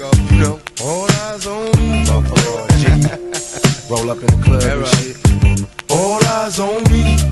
go. You know, all eyes on me. Buffalo G. Roll up in the club and shit. All eyes on me.